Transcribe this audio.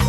you.